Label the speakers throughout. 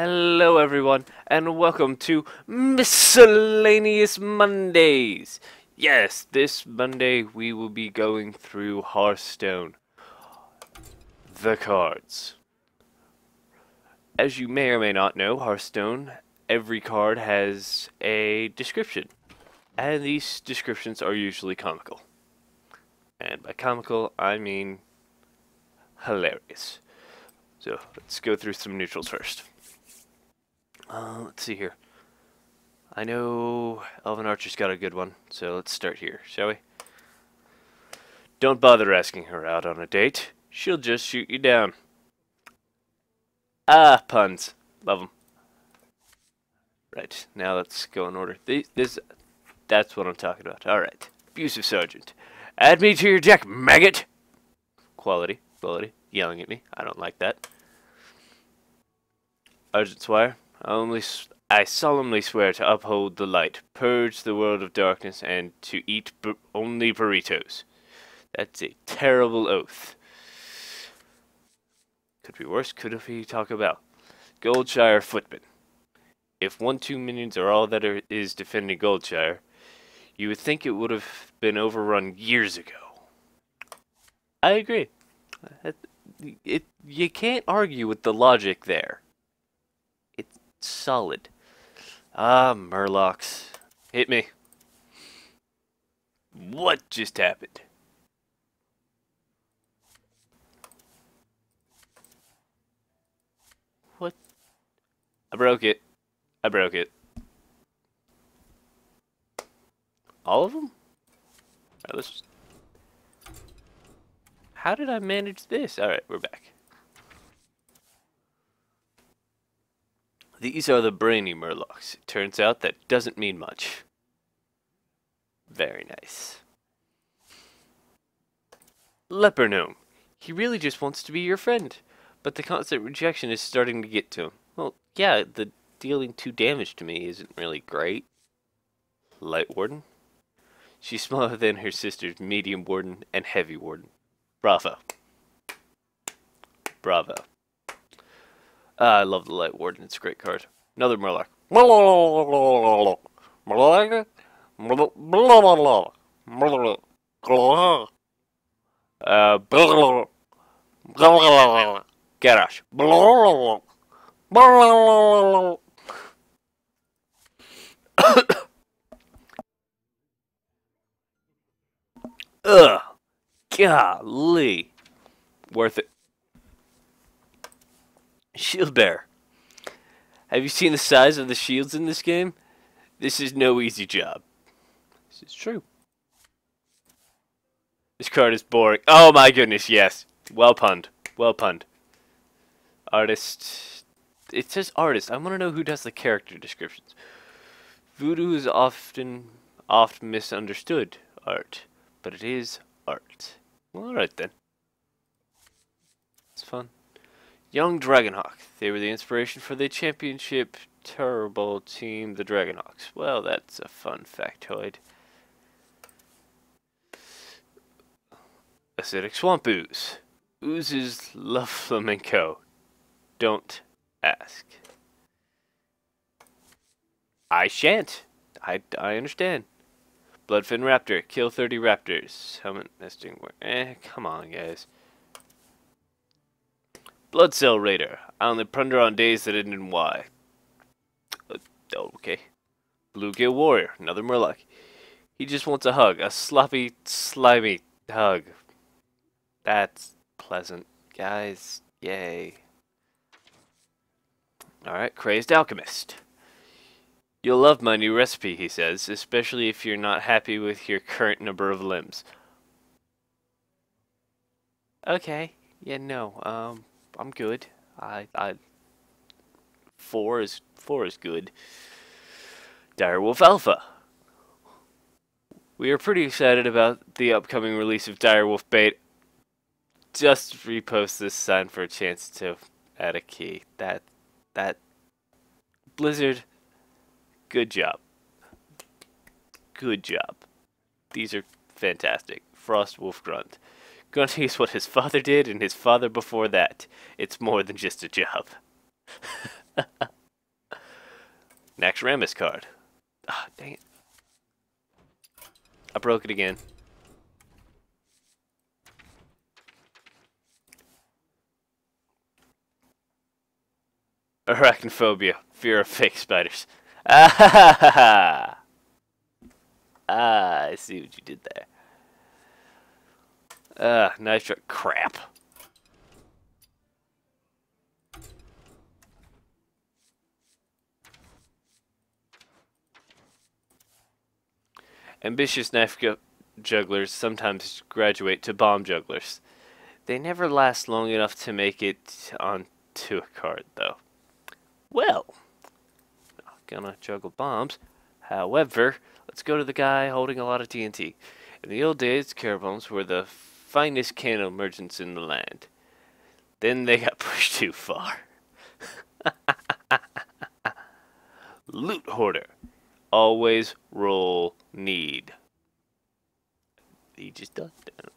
Speaker 1: Hello, everyone, and welcome to Miscellaneous Mondays. Yes, this Monday we will be going through Hearthstone. The cards. As you may or may not know, Hearthstone, every card has a description. And these descriptions are usually comical. And by comical, I mean hilarious. So let's go through some neutrals first. Uh, let's see here. I know Elven Archer's got a good one, so let's start here, shall we? Don't bother asking her out on a date. She'll just shoot you down. Ah, puns. Love them. Right, now let's go in order. This, this, that's what I'm talking about. Alright. Abusive Sergeant. Add me to your deck, maggot! Quality, quality. Yelling at me. I don't like that. Argent Squire. I, only, I solemnly swear to uphold the light, purge the world of darkness, and to eat only burritos. That's a terrible oath. Could be worse. Could be Taco Bell. Goldshire Footman. If one two minions are all that are, is defending Goldshire, you would think it would have been overrun years ago. I agree. It, you can't argue with the logic there. Solid. Ah, Murlocs. Hit me. What just happened? What? I broke it. I broke it. All of them? Alright, let's. How did I manage this? Alright, we're back. These are the brainy murlocs. It turns out that doesn't mean much. Very nice. Leper. He really just wants to be your friend, but the constant rejection is starting to get to him. Well, yeah, the dealing two damage to me isn't really great. Light Warden. She's smaller than her sisters, Medium Warden and Heavy Warden. Bravo. Bravo. Ah, I love the Light Warden. It's a great card. Another Murloc. Uh, Garage. Ugh. Golly. Worth it. Shield Bear. Have you seen the size of the shields in this game? This is no easy job. This is true. This card is boring. Oh my goodness, yes. Well punned. Well punned. Artist. It says artist. I want to know who does the character descriptions. Voodoo is often oft misunderstood art, but it is art. Well, alright then. It's fun. Young Dragonhawk. They were the inspiration for the championship turbo team, the Dragonhawks. Well, that's a fun factoid. Acidic Swamp Ooze. Oozes love flamenco. Don't ask. I shan't. I, I understand. Bloodfen Raptor. Kill 30 raptors. Helmet nesting. Eh, come on, guys. Bloodsail Raider. I only plunder on days that end in Y. Uh, okay. Bluegill Warrior. Another Murloc. He just wants a hug. A sloppy, slimy hug. That's pleasant. Guys, yay. Alright, Crazed Alchemist. You'll love my new recipe, he says, especially if you're not happy with your current number of limbs. Okay. Yeah, no. Um, I'm good. I, I, four is, four is good. Direwolf Alpha. We are pretty excited about the upcoming release of Direwolf Beta. Just repost this sign for a chance to add a key. That, that, Blizzard, Good job. Good job. These are fantastic. Frost Wolf Grunt. Grunting is what his father did and his father before that. It's more than just a job. Naxxramas card. Ah, dang it. I broke it again. Arachnophobia. Fear of fake spiders. Ah, ha, ha, ha. ah, I see what you did there. Ah, nitro crap. Ambitious knife jugglers sometimes graduate to bomb jugglers. They never last long enough to make it onto a card, though. Well, not gonna juggle bombs. However, let's go to the guy holding a lot of TNT. In the old days, bombs were the finest candle merchants in the land. Then they got pushed too far. Loot hoarder. Always roll need. He just does that.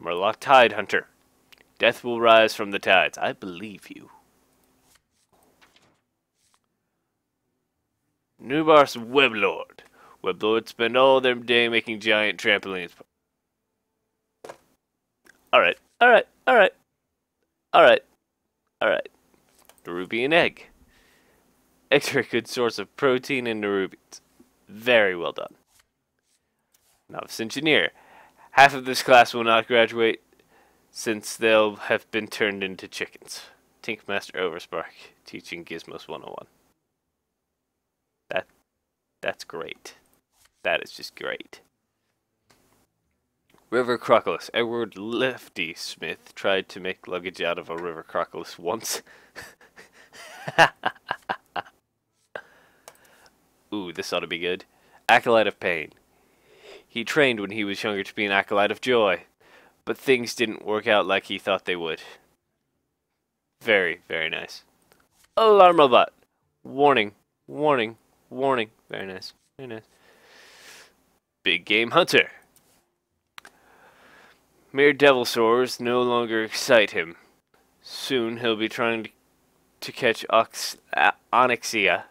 Speaker 1: Murloc Tide Hunter. Death will rise from the tides. I believe you. Nerub'ar Weblord. Weblords spend all their day making giant trampolines. Alright, alright, alright. Alright, alright. Ruby and egg. Eggs are a good source of protein and Nerubians. Very well done. Novice Engineer. Half of this class will not graduate since they'll have been turned into chickens. Tinkmaster Overspark, teaching Gizmos 101. That, that's great. That is just great. River Crocodile. Edward Lefty Smith tried to make luggage out of a river crocodile once. Ooh, this ought to be good. Acolyte of Pain. He trained when he was younger to be an Acolyte of Joy, but things didn't work out like he thought they would. Very, very nice. Alarmobot. Warning, warning, warning. Very nice, very nice. Big Game Hunter. Mere Devilsaurs no longer excite him. Soon he'll be trying to, catch Ox, uh, Onyxia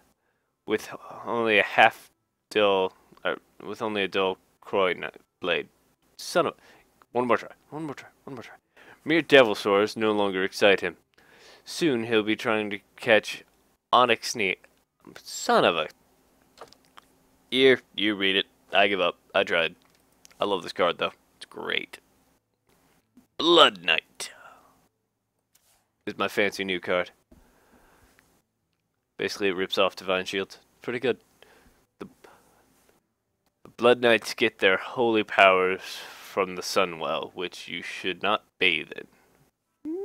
Speaker 1: with only a half dull, uh, with only a dull croy blade. Son of, one more try, one more try, one more try. Mere Devilsaurs no longer excite him. Soon he'll be trying to catch Onyxia. Son of a. Here, you read it. I give up. I tried. I love this card though. It's great. Blood Knight is my fancy new card. Basically, it rips off Divine Shield. Pretty good. The, the Blood Knights get their holy powers from the Sunwell, which you should not bathe in.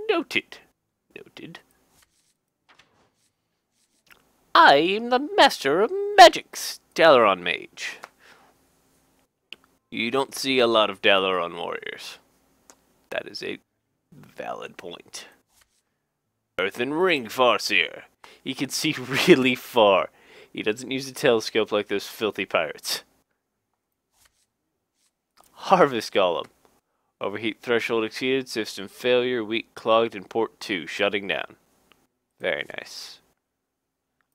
Speaker 1: Noted. Noted. I am the Master of Magics, Dalaran Mage. You don't see a lot of Dalaran warriors. That is a valid point. Earthen Ring Farseer. He can see really far. He doesn't use a telescope like those filthy pirates. Harvest Golem. Overheat threshold exceeded, system failure, weak clogged, and port 2 shutting down. Very nice.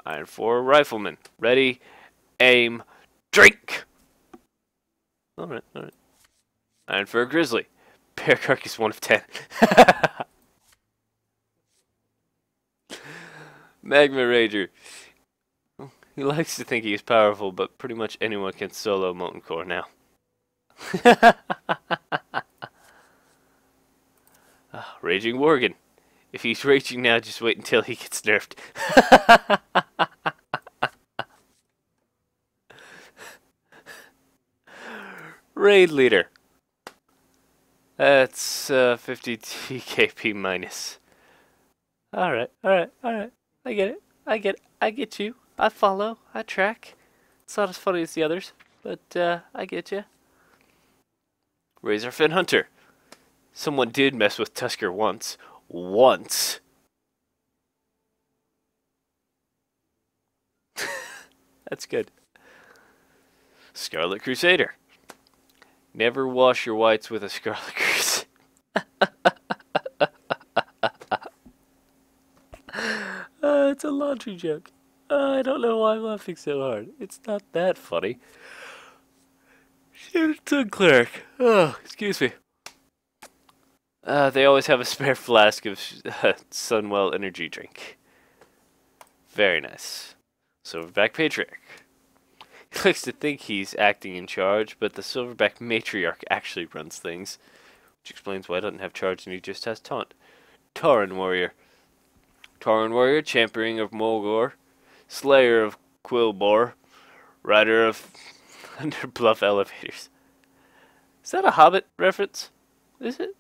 Speaker 1: Ironforge Rifleman. Ready, aim, drink! Alright, alright. Ironfur Grizzly. Bear Carcass 1 of 10. Magma Rager. He likes to think he's powerful, but pretty much anyone can solo Molten Core now. Ah, raging Worgen. If he's raging now, just wait until he gets nerfed. Raid Leader. That's uh, 50 DKP minus. Alright, alright, alright. I get it. I get it. I get you. I follow. I track. It's not as funny as the others, but uh, I get you. Razorfen Hunter. Someone did mess with Tusker once. Once. That's good. Scarlet Crusader. Never wash your whites with a Scarlet Crusader. uh, it's a laundry joke. Uh, I don't know why I'm laughing so hard. It's not that funny. Tongue cleric. Oh, excuse me. Uh, they always have a spare flask of uh, Sunwell energy drink. Very nice. Silverback Patriarch. He likes to think he's acting in charge, but the Silverback Matriarch actually runs things. Which explains why he doesn't have charge and he just has taunt. Tauren Warrior. Tauren Warrior, champion of Mulgore, Slayer of Quilboar, Rider of Thunder Bluff Elevators. Is that a Hobbit reference? Is it?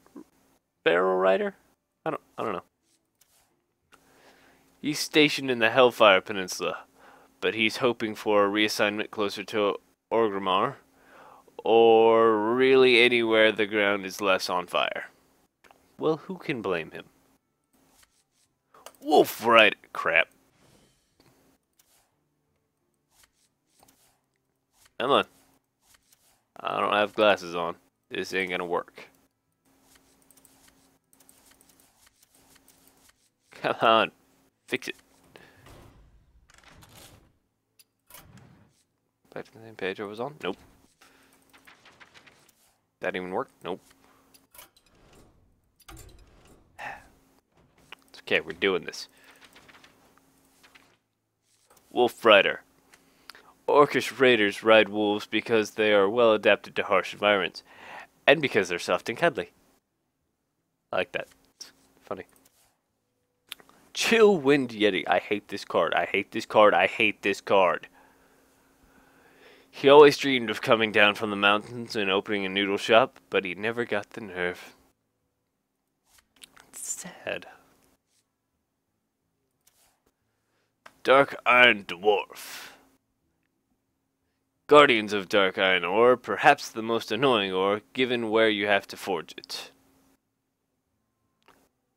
Speaker 1: Barrel Rider? I don't I don't know. He's stationed in the Hellfire Peninsula but he's hoping for a reassignment closer to Orgrimmar, or really anywhere the ground is less on fire. Well, who can blame him? Wolf right crap. Come on. I don't have glasses on. This ain't gonna work. Come on. Fix it. Back to the same page I was on? Nope. That even work? Nope. It's okay, we're doing this. Wolf Rider. Orcish raiders ride wolves because they are well adapted to harsh environments, and because they're soft and cuddly. I like that. It's funny. Chill Wind Yeti. I hate this card. I hate this card. I hate this card. He always dreamed of coming down from the mountains and opening a noodle shop, but he never got the nerve. It's sad. Dark Iron Dwarf. Guardians of Dark Iron Ore, perhaps the most annoying ore, given where you have to forge it.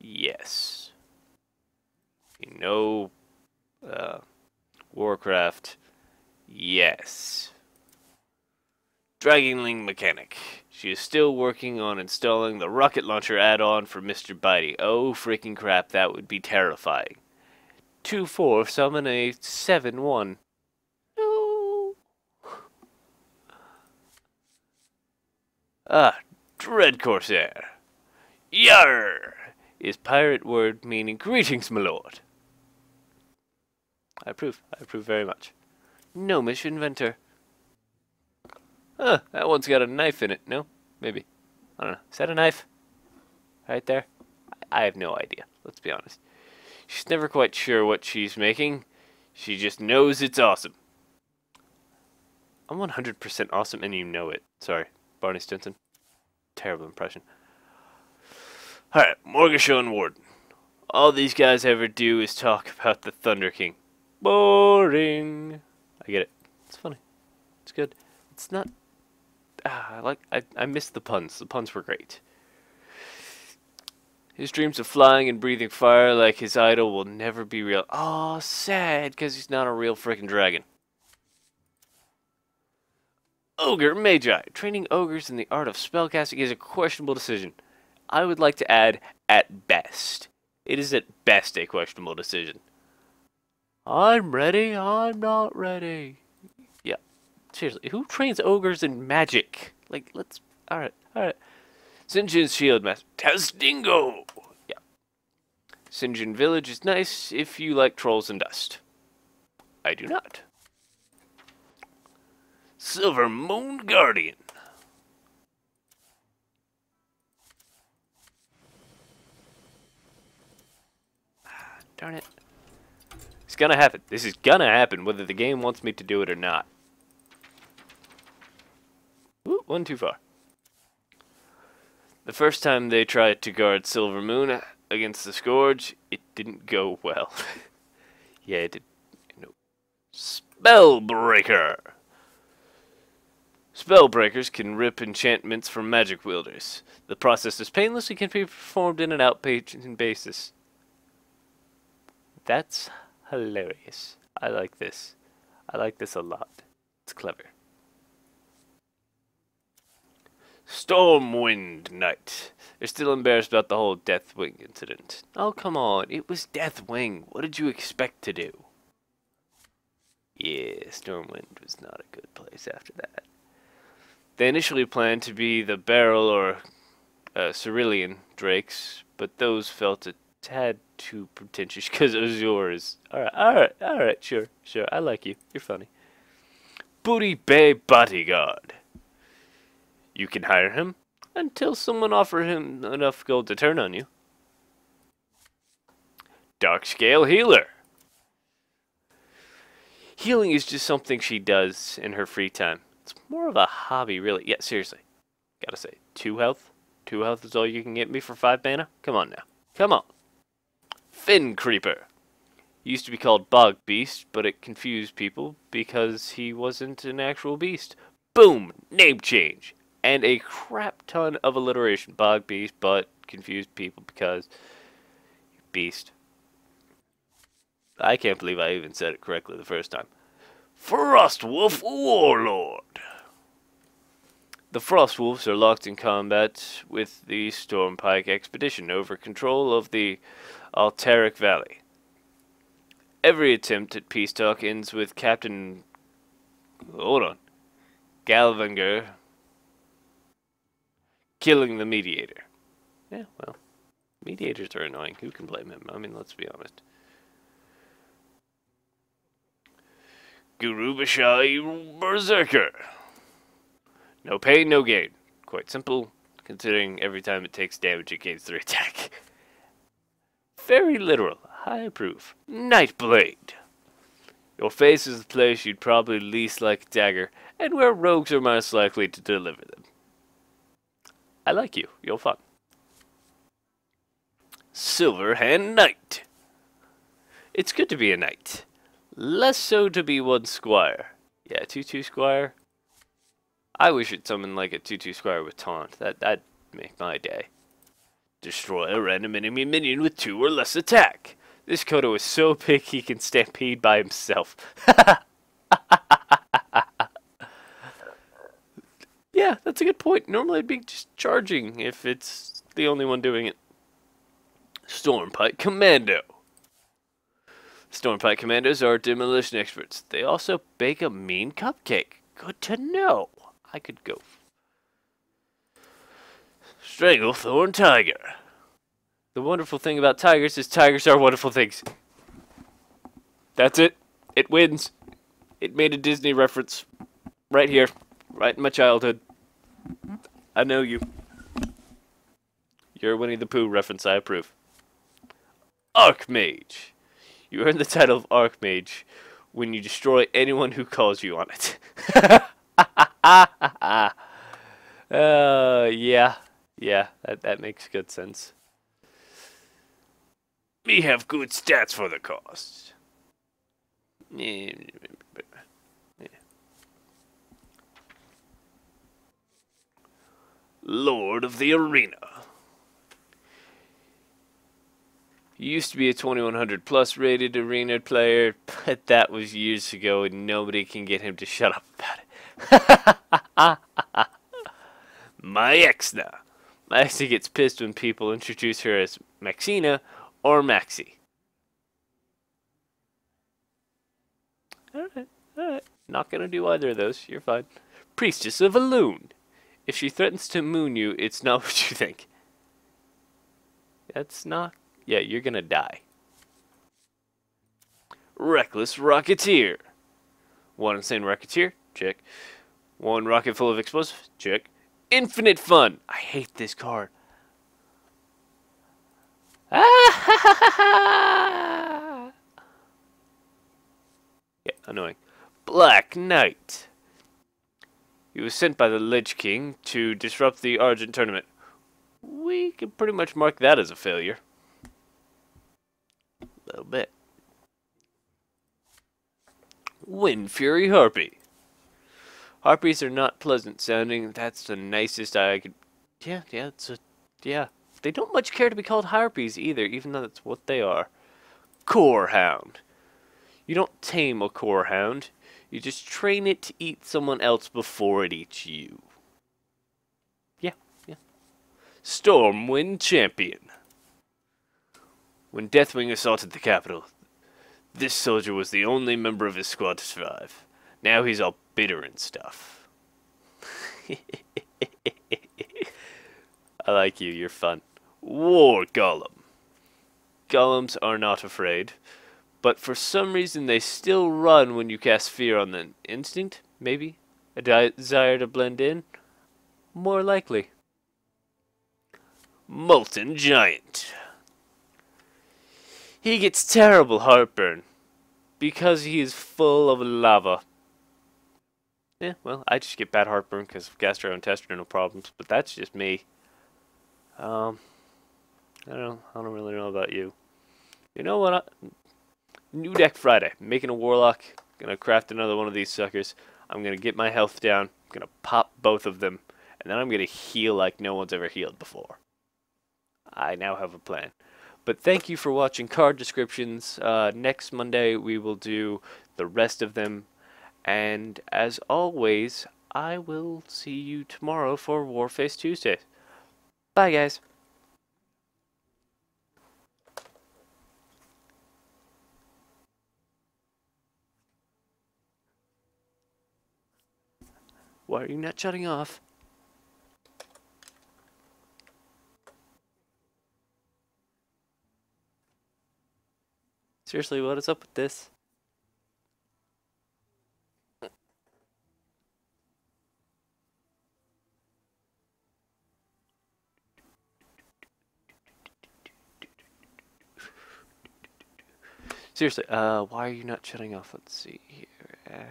Speaker 1: Yes. You know, uh, Warcraft. Yes. Dragonling Mechanic. She is still working on installing the rocket launcher add-on for Mr. Bitey. Oh, freaking crap, that would be terrifying. 2-4, summon a 7-1. No. Ah, Dread Corsair. Yar! Is pirate word meaning greetings, my lord. I approve. I approve very much. No, Gnomish inventor. Huh, that one's got a knife in it. No? Maybe. I don't know. Is that a knife? Right there? I have no idea. Let's be honest. She's never quite sure what she's making. She just knows it's awesome. I'm 100% awesome and you know it. Sorry, Barney Stinson. Terrible impression. Alright, Mogu'shan and Warden. All these guys ever do is talk about the Thunder King. Boring. I get it. It's funny. It's good. It's not ah, I like I, I missed the puns. The puns were great. His dreams of flying and breathing fire like his idol will never be real. Oh, sad, because he's not a real freaking dragon. Ogre Magi. Training ogres in the art of spellcasting is a questionable decision. I would like to add, at best. It is at best a questionable decision. I'm ready, I'm not ready. Seriously, who trains ogres in magic? Like, let's. Alright, alright. Sen'jin's Shield Master. Tazdingo! Yeah. Sinjin Village is nice if you like trolls and dust. I do not. Silver Moon Guardian. Ah, darn it. It's gonna happen. This is gonna happen whether the game wants me to do it or not. One too far. The first time they tried to guard Silver Moon against the Scourge, it didn't go well. yeah, it did. No. Spellbreaker! Spellbreakers can rip enchantments from magic wielders. The process is painless and can be performed in an outpatient basis. That's hilarious. I like this. I like this a lot. It's clever. Stormwind Knight. They're still embarrassed about the whole Deathwing incident. Oh, come on. It was Deathwing. What did you expect to do? Yeah, Stormwind was not a good place after that. They initially planned to be the Beryl or uh, Cerulean drakes, but those felt a tad too pretentious because Azure is. Alright, alright, alright, sure, sure. I like you. You're funny. Booty Bay Bodyguard. You can hire him until someone offers him enough gold to turn on you. Dark Scale Healer. Healing is just something she does in her free time. It's more of a hobby, really. Yeah, seriously. Gotta say, two health? Two health is all you can get me for five mana? Come on now. Come on. Fen Creeper. Used to be called Bog Beast, but it confused people because he wasn't an actual beast. Boom! Name change. And a crap ton of alliteration. Bog Beast, but confused people because beast. I can't believe I even said it correctly the first time. Frostwolf Warlord. The Frostwolves are locked in combat with the Stormpike expedition over control of the Alterac Valley. Every attempt at peace talk ends with Captain. Hold on. Galvangar killing the mediator. Yeah, well, mediators are annoying. Who can blame him? I mean, let's be honest. Guru Gurubashi Berserker. No pain, no gain. Quite simple, considering every time it takes damage it gains 3 attack. Very literal. I approve. Nightblade. Your face is the place you'd probably least like a dagger, and where rogues are most likely to deliver them. I like you. You're fun. Silverhand Knight. It's good to be a knight. Less so to be one squire. Yeah, 2-2 squire. I wish it summoned like a 2-2 squire with taunt. That, that'd make my day. Destroy a random enemy minion with 2 or less attack. This Kodo is so big he can stampede by himself. yeah, that's a good point. Normally I'd be just charging if it's the only one doing it. Stormpike Commando. Stormpike Commandos are demolition experts. They also bake a mean cupcake. Good to know. I could go. Stranglethorn Tiger. The wonderful thing about tigers is tigers are wonderful things. That's it. It wins. It made a Disney reference. Right here. Right in my childhood. I know you. You're Winnie the Pooh reference, I approve. Archmage. You earn the title of Archmage when you destroy anyone who calls you on it. uh, yeah. Yeah, that, that makes good sense. Me have good stats for the cost. Lord of the Arena. Used to be a 2100 plus rated arena player, but that was years ago and nobody can get him to shut up about it. Maexxna. My Exna gets pissed when people introduce her as Maxina or Maxi. Alright, alright. Not gonna do either of those. You're fine. Priestess of Elune. If she threatens to moon you, it's not what you think. That's not yeah, you're gonna die. Reckless Rocketeer. One insane Rocketeer? Check. One rocket full of explosives? Check. Infinite Fun. I hate this card. Ah! yeah, annoying. Black Knight. He was sent by the Lich King to disrupt the Argent tournament. We can pretty much mark that as a failure A little bit. Wind Fury Harpy. Harpies are not pleasant sounding. That's the nicest I could. Yeah, yeah, it's a. Yeah. They don't much care to be called harpies either, even though that's what they are. Core Hound. You don't tame a core hound. You just train it to eat someone else before it eats you. Yeah, yeah. Stormwind Champion. When Deathwing assaulted the capital, This soldier was the only member of his squad to survive. Now he's all bitter and stuff. I like you, you're fun. War Golem. Golems are not afraid, but for some reason they still run when you cast fear on them. Instinct? Maybe? A desire to blend in? More likely. Molten Giant. He gets terrible heartburn because he is full of lava. Yeah, well, I just get bad heartburn because of gastrointestinal problems, but that's just me. Um, I don't. I don't really know about you. You know what? I, new deck Friday. Making a warlock. Gonna craft another one of these suckers. I'm gonna get my health down. Gonna pop both of them, and then I'm gonna heal like no one's ever healed before. I now have a plan. But thank you for watching card descriptions. Uh, next Monday we will do the rest of them. And as always, I will see you tomorrow for Warface Tuesday. Bye guys. Why are you not shutting off? Seriously, what is up with this? Seriously, uh, why are you not shutting off? Let's see here.